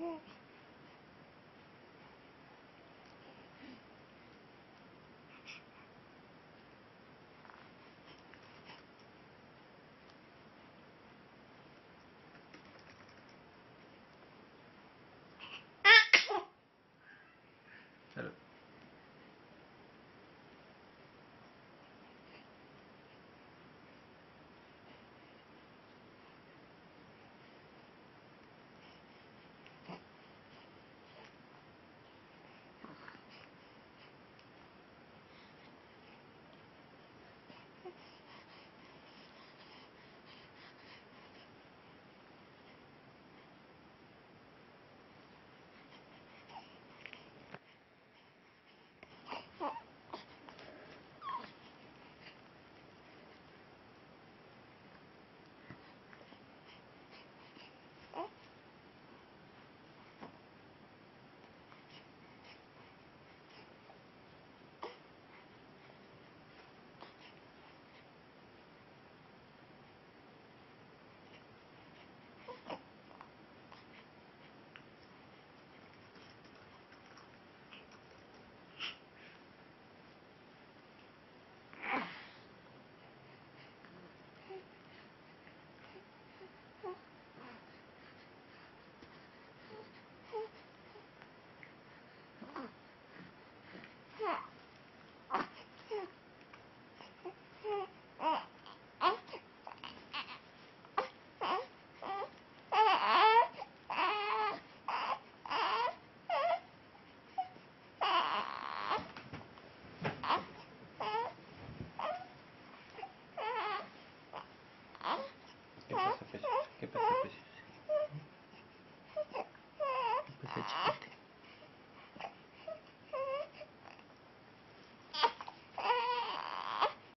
嗯。¿Qué pasa?